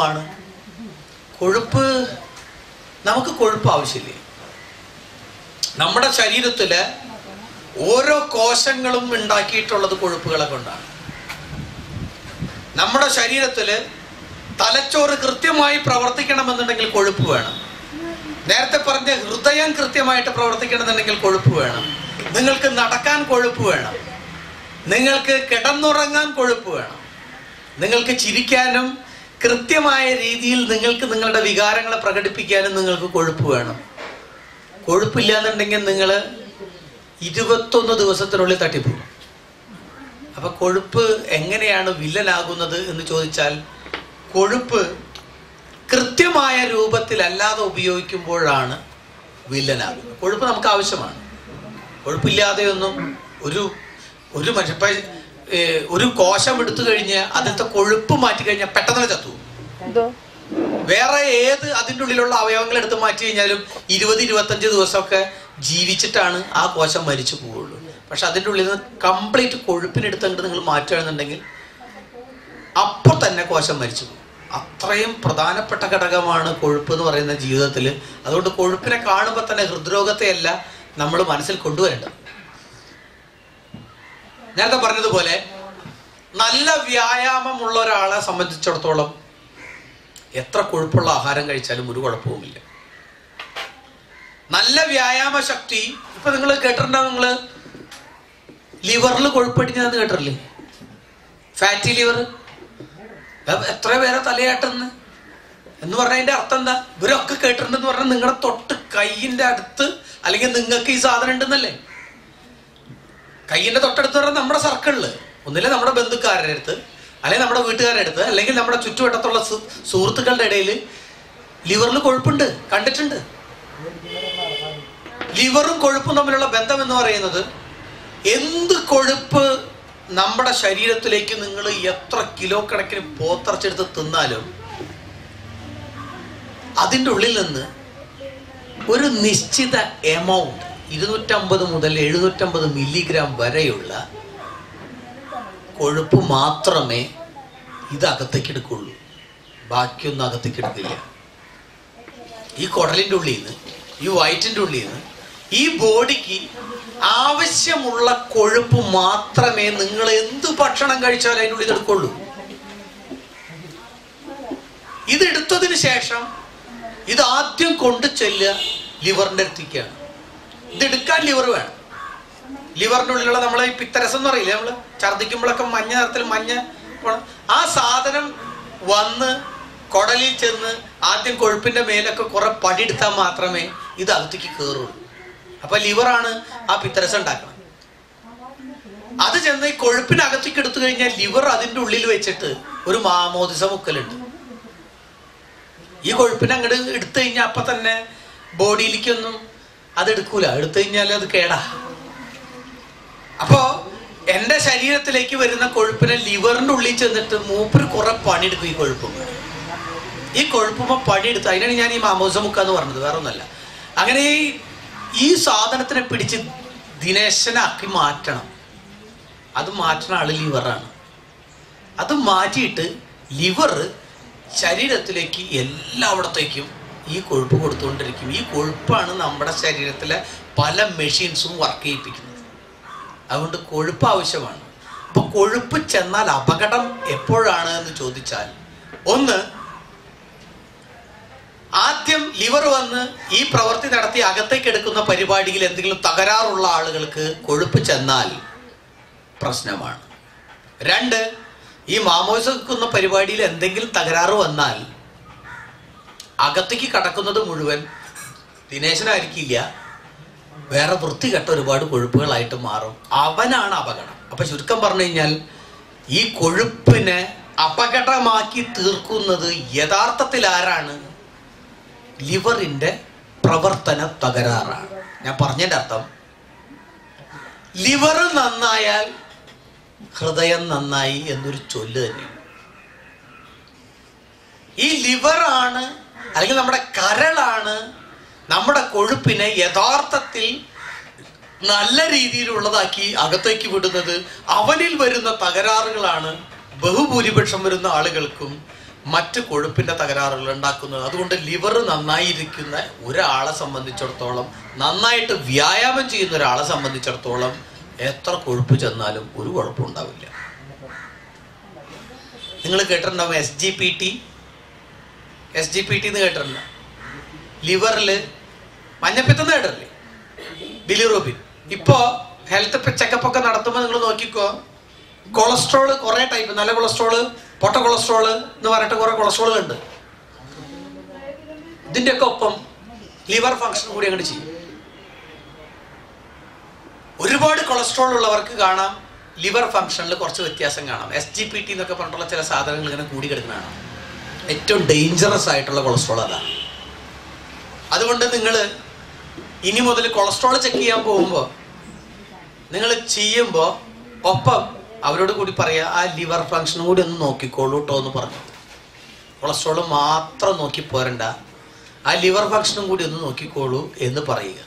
ആണ്. കൊഴുപ്പ് നമുക്ക് കൊഴുപ്പ് ആവശ്യമില്ലേ? നമ്മുടെ ശരീരത്തിൽ ഓരോ കോശങ്ങളും ഉണ്ടാക്കിയിട്ടുള്ളത് കൊഴുപ്പുകളെ കൊണ്ടാണ്. നമ്മുടെ ശരീരത്തിൽ തലച്ചോറ് കൃത്യമായി പ്രവർത്തിക്കണമെന്നുണ്ടെങ്കിൽ കൊഴുപ്പ് വേണം. നേരത്തെ പറഞ്ഞ ഹൃദയം കൃത്യമായിട്ട് പ്രവർത്തിക്കണമെന്നുണ്ടെങ്കിൽ കൊഴുപ്പ് വേണം. നിങ്ങൾക്ക് നടക്കാൻ കൊഴുപ്പ് വേണം. നിങ്ങൾക്ക് കിടന്നുറങ്ങാൻ കൊഴുപ്പ് വേണം. നിങ്ങൾക്ക് ചിരിക്കാനും കൃത്യമായ രീതിയിൽ നിങ്ങൾക്ക് നിങ്ങളുടെ വികാരങ്ങളെ പ്രകടിപ്പിക്കാനും നിങ്ങൾക്ക് കൊഴുപ്പ് വേണം. കൊഴുപ്പില്ലാന്നുണ്ടെങ്കിൽ നിങ്ങൾ ഇരുപത്തൊന്ന് ദിവസത്തിനുള്ളിൽ തട്ടിപ്പോകും. അപ്പൊ കൊഴുപ്പ് എങ്ങനെയാണ് വില്ലനാകുന്നത് എന്ന് ചോദിച്ചാൽ കൊഴുപ്പ് കൃത്യമായ രൂപത്തിലല്ലാതെ ഉപയോഗിക്കുമ്പോഴാണ് വില്ലനാകുന്നത്. കൊഴുപ്പ് നമുക്ക് ആവശ്യമാണ്. കൊഴുപ്പില്ലാതെയൊന്നും ഒരു ഒരു മനുഷ്യ ഒരു കോശം എടുത്തു കഴിഞ്ഞ് അതിലത്തെ കൊഴുപ്പ് മാറ്റി കഴിഞ്ഞാൽ പെട്ടെന്ന് ചത്തു. വേറെ ഏത് അതിന്റെ ഉള്ളിലുള്ള അവയവങ്ങൾ എടുത്ത് മാറ്റി കഴിഞ്ഞാലും ഇരുപത് ഇരുപത്തഞ്ച് ദിവസമൊക്കെ ജീവിച്ചിട്ടാണ് ആ കോശം മരിച്ചു പോവുള്ളൂ. പക്ഷെ അതിന്റെ ഉള്ളിൽ നിന്ന് കംപ്ലീറ്റ് കൊഴുപ്പിനെടുത്തങ്ങോട്ട് നിങ്ങൾ മാറ്റുകയാണെന്നുണ്ടെങ്കിൽ അപ്പോൾ തന്നെ കോശം മരിച്ചു പോകും. അത്രയും പ്രധാനപ്പെട്ട ഘടകമാണ് കൊഴുപ്പ് എന്ന് പറയുന്ന ജീവിതത്തിൽ. അതുകൊണ്ട് കൊഴുപ്പിനെ കാണുമ്പോൾ തന്നെ ഹൃദ്രോഗത്തെയല്ല നമ്മൾ മനസ്സിൽ കൊണ്ടുവരേണ്ടത്. നേരത്തെ പറഞ്ഞതുപോലെ നല്ല വ്യായാമമുള്ള ഒരാളെ സംബന്ധിച്ചിടത്തോളം എത്ര കൊഴുപ്പുള്ള ആഹാരം കഴിച്ചാലും ഒരു കുഴപ്പവുമില്ല. നല്ല വ്യായാമ ശക്തി ഇപ്പൊ നിങ്ങൾ കേട്ടിട്ടുണ്ടാവും നിങ്ങൾ ലിവറിൽ കൊഴുപ്പടിഞ്ഞതെന്ന് കേട്ടില്ലേ ഫാറ്റി ലിവർ. എത്ര പേരെ തലയാട്ടെന്ന്. എന്ന് പറഞ്ഞതിന്റെ അർത്ഥം എന്താ? ഇവരൊക്കെ കേട്ടിട്ടുണ്ടെന്ന് പറഞ്ഞാൽ നിങ്ങളുടെ തൊട്ട് കൈയിന്റെ അടുത്ത് അല്ലെങ്കിൽ നിങ്ങൾക്ക് ഈ സാധനം ഉണ്ടെന്നല്ലേ? കയ്യിന്റെ തൊട്ടടുത്ത് പറഞ്ഞാൽ നമ്മുടെ സർക്കിളിൽ ഒന്നില്ല നമ്മുടെ ബന്ധുക്കാരുടെ അടുത്ത് അല്ലെങ്കിൽ നമ്മുടെ വീട്ടുകാരുടെ അടുത്ത് അല്ലെങ്കിൽ നമ്മുടെ ചുറ്റുവട്ടത്തുള്ള സുഹൃത്തുക്കളുടെ ഇടയിൽ. ലിവറിൽ കൊഴുപ്പുണ്ട് കണ്ടിട്ടുണ്ട്. ലിവറും കൊഴുപ്പും തമ്മിലുള്ള ബന്ധം എന്ന് പറയുന്നത് എന്ത് കൊഴുപ്പ് നമ്മുടെ ശരീരത്തിലേക്ക് നിങ്ങൾ എത്ര കിലോ കണക്കിന് പോത്തറച്ചെടുത്ത് തിന്നാലും അതിന്റെ ഉള്ളിൽ നിന്ന് ഒരു നിശ്ചിത എമൗണ്ട് ഇരുന്നൂറ്റമ്പത് മുതൽ എഴുന്നൂറ്റമ്പത് മില്ലിഗ്രാം വരെയുള്ള കൊഴുപ്പ് മാത്രമേ ഇത് അകത്തേക്ക് എടുക്കുള്ളൂ. ബാക്കിയൊന്നും അകത്തേക്ക് എടുക്കില്ല. ഈ കുടലിന്റെ ഉള്ളിൽ നിന്ന് ഈ വയറ്റിന്റെ ഉള്ളിൽ നിന്ന് ഈ ബോഡിക്ക് ആവശ്യമുള്ള കൊഴുപ്പ് മാത്രമേ നിങ്ങൾ എന്ത് ഭക്ഷണം കഴിച്ചാലും അതിന്റെ ഉള്ളിൽ എടുക്കുള്ളൂ. ഇതെടുത്തതിന് ശേഷം ഇത് ആദ്യം കൊണ്ടു ചെല്ലുക ലിവറിന്റെ അടുത്തേക്കാണ്. ഇത് എടുക്കാൻ ലിവർ വേണം. ലിവറിന്റെ ഉള്ളിലുള്ള നമ്മളെ ഈ പിത്തരസം എന്ന് പറയില്ലേ നമ്മൾ? ഛർദിക്കുമ്പോഴൊക്കെ മഞ്ഞ നിറത്തിൽ മഞ്ഞ ആ സാധനം വന്ന് കുടലിൽ ചെന്ന് ആദ്യം കൊഴുപ്പിന്റെ മേലൊക്കെ കുറെ പടിയെടുത്താൽ മാത്രമേ ഇത് അകത്തേക്ക് കയറുള്ളൂ അപ്പൊ ലിവറാണ് ആ പിത്തരസം ഉണ്ടാക്കുന്നത്. അത് ചെന്ന് ഈ കൊഴുപ്പിനകത്തേക്ക് എടുത്തു കഴിഞ്ഞാൽ ലിവർ അതിന്റെ ഉള്ളിൽ വെച്ചിട്ട് ഒരു മാമോദിസ മുക്കലുണ്ട്. ഈ കൊഴുപ്പിനെ അങ്ങോട്ട് എടുത്തു കഴിഞ്ഞാൽ അപ്പൊ തന്നെ ബോഡിയിലേക്കൊന്നും അത് എടുക്കൂല എടുത്തു കഴിഞ്ഞാൽ അത് കേടാ. അപ്പോ എന്റെ ശരീരത്തിലേക്ക് വരുന്ന കൊഴുപ്പിനെ ലിവറിന്റെ ഉള്ളിൽ ചെന്നിട്ട് മൂപ്പര് കുറെ പണിയെടുക്കും ഈ കൊഴുപ്പും. ഈ കൊഴുപ്പുമ്പോ പണിയെടുത്ത് അതിനാണ് ഞാൻ ഈ മാമോസ മുക്ക എന്ന് പറഞ്ഞത് വേറെ ഒന്നല്ല അങ്ങനെ ഈ ഈ സാധനത്തിനെ പിടിച്ച് ദിനേശനാക്കി മാറ്റണം. അത് മാറ്റുന്ന ആൾ ലിവറാണ്. അത് മാറ്റിയിട്ട് ലിവർ ശരീരത്തിലേക്ക് എല്ലായിടത്തേക്കും ഈ കൊഴുപ്പ് കൊടുത്തുകൊണ്ടിരിക്കും. ഈ കൊഴുപ്പാണ് നമ്മുടെ ശരീരത്തിലെ പല മെഷീൻസും വർക്ക് ചെയ്യിപ്പിക്കുന്നത്. അതുകൊണ്ട് കൊഴുപ്പ് ആവശ്യമാണ്. അപ്പോൾ കൊഴുപ്പ് ചെന്നാൽ അപകടം എപ്പോഴാണ് എന്ന് ചോദിച്ചാൽ ഒന്ന് ആദ്യം ലിവർ വന്ന് ഈ പ്രവൃത്തി നടത്തി അകത്തേക്ക് എടുക്കുന്ന പരിപാടിയിൽ എന്തെങ്കിലും തകരാറുള്ള ആളുകൾക്ക് കൊഴുപ്പ് ചെന്നാൽ പ്രശ്നമാണ്. രണ്ട് ഈ മാമോസ് വെക്കുന്ന പരിപാടിയിൽ എന്തെങ്കിലും തകരാറ് വന്നാൽ അകത്തേക്ക് കടക്കുന്നത് മുഴുവൻ ദിനേശനായിരിക്കില്ല. വേറെ വൃത്തികെട്ട ഒരുപാട് കൊഴുപ്പുകളായിട്ട് മാറും. അവനാണ് അപകടം. അപ്പൊ ചുരുക്കം പറഞ്ഞു കഴിഞ്ഞാൽ ഈ കൊഴുപ്പിനെ അപകടമാക്കി തീർക്കുന്നത് യഥാർത്ഥത്തിൽ ആരാണ്? ലിവറിന്റെ പ്രവർത്തന തകരാറാണ്. ഞാൻ പറഞ്ഞതിന്റെ അർത്ഥം ലിവർ നന്നായാൽ ഹൃദയം നന്നായി എന്നൊരു ചൊല്ല് തന്നെയാണ്. ഈ ലിവറാണ് അല്ലെങ്കിൽ നമ്മുടെ കരളാണ് നമ്മുടെ കൊഴുപ്പിനെ യഥാർത്ഥത്തിൽ നല്ല രീതിയിലുള്ളതാക്കി അകത്തേക്ക് വിടുന്നത്. അവനിൽ വരുന്ന തകരാറുകളാണ് ബഹുഭൂരിപക്ഷം വരുന്ന ആളുകൾക്കും മറ്റ് കൊഴുപ്പിന്റെ തകരാറുകൾ ഉണ്ടാക്കുന്നത്. അതുകൊണ്ട് ലിവർ നന്നായിരിക്കുന്ന ഒരാളെ സംബന്ധിച്ചിടത്തോളം നന്നായിട്ട് വ്യായാമം ചെയ്യുന്ന ഒരാളെ സംബന്ധിച്ചിടത്തോളം എത്ര കൊഴുപ്പ് ചെന്നാലും ഒരു കുഴപ്പമുണ്ടാവില്ല നിങ്ങൾ കേട്ടിട്ടുണ്ടാവും S G P T S G P T എന്ന് കേട്ടിട്ടുണ്ട് ലിവറിൽ മഞ്ഞപ്പിത്തം കേട്ടിട്ടില്ലേ? ബിലിറൂബിൻ. ഇപ്പോ ഹെൽത്ത് ചെക്കപ്പ് ഒക്കെ നടത്തുമ്പോൾ നിങ്ങൾ നോക്കിക്കോ കൊളസ്ട്രോൾ കുറെ ടൈപ്പ് നല്ല കൊളസ്ട്രോൾ പൊട്ട കൊളസ്ട്രോൾ എന്ന് പറഞ്ഞിട്ട് കുറെ ഉണ്ട്. ഇതിന്റെയൊക്കെ ഒപ്പം ലിവർ ഫങ്ഷൻ കൂടി അങ്ങോട്ട് ചെയ്യും. ഒരുപാട് കൊളസ്ട്രോൾ ഉള്ളവർക്ക് കാണാം ലിവർ ഫങ്ഷനിൽ കുറച്ച് വ്യത്യാസം കാണാം. എസ് ജി പി ടി എന്നൊക്കെ പറഞ്ഞിട്ടുള്ള ചില സാധനങ്ങൾ ഇങ്ങനെ കൂടി കിടക്കുന്നതാണ്. ഏറ്റവും ഡേഞ്ചറസ് ആയിട്ടുള്ള കൊളസ്ട്രോൾ അതാണ് അതുകൊണ്ട് നിങ്ങൾ ഇനി മുതൽ കൊളസ്ട്രോൾ ചെക്ക് ചെയ്യാൻ പോകുമ്പോൾ നിങ്ങൾ ചെയ്യുമ്പോൾ ഒപ്പം അവരോട് കൂടി പറയുക ആ ലിവർ ഫങ്ഷനും കൂടി ഒന്ന് നോക്കിക്കോളൂ കേട്ടോ എന്ന് പറഞ്ഞു. കൊളസ്ട്രോൾ മാത്രം നോക്കി പോരണ്ട. ആ ലിവർ ഫങ്ഷനും കൂടി ഒന്ന് നോക്കിക്കോളൂ എന്ന് പറയുക.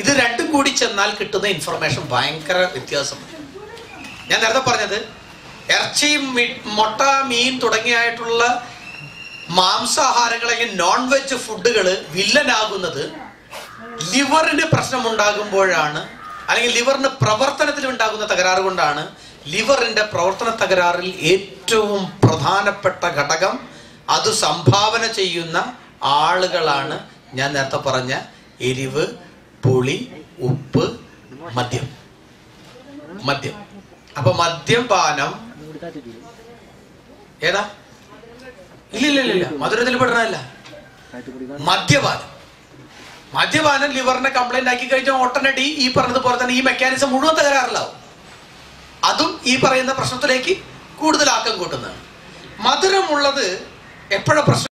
ഇത് രണ്ടും കൂടി ചെന്നാൽ കിട്ടുന്ന ഇൻഫർമേഷൻ ഭയങ്കര വ്യത്യാസമാണ് ഞാൻ നേരത്തെ പറഞ്ഞത് ഇറച്ചി മൊട്ട മീൻ തുടങ്ങിയായിട്ടുള്ള മാംസാഹാരങ്ങൾ അല്ലെങ്കിൽ നോൺ വെജ് ഫുഡുകൾ വില്ലനാകുന്നത് ലിവറിന് പ്രശ്നമുണ്ടാകുമ്പോഴാണ് അല്ലെങ്കിൽ ലിവറിന് പ്രവർത്തനത്തിൽ ഉണ്ടാകുന്ന തകരാറ് കൊണ്ടാണ്. ലിവറിന്റെ പ്രവർത്തന തകരാറിൽ ഏറ്റവും പ്രധാനപ്പെട്ട ഘടകം അത് സംഭാവന ചെയ്യുന്ന ആളുകളാണ് ഞാൻ നേരത്തെ പറഞ്ഞ എരിവ് പുളി ഉപ്പ് മദ്യം. മദ്യം. അപ്പൊ മദ്യപാനം. ഏതാ? ഇല്ല ഇല്ല ഇല്ല, ഇല്ല മധുരത്തിൽ പെടുന്നതല്ല. മദ്യപാനം. മദ്യപാനം ലിവറിനെ കംപ്ലൈന്റ് ആക്കി കഴിഞ്ഞാൽ ഓട്ടനടി ഈ പറഞ്ഞതുപോലെ തന്നെ ഈ മെക്കാനിസം മുഴുവൻ തകരാറിലാവും. അതും ഈ പറയുന്ന പ്രശ്നത്തിലേക്ക് കൂടുതൽ ആക്കം കൂട്ടുന്നതാണ്. മധുരമുള്ളത് എപ്പോഴാണ് പ്രശ്നം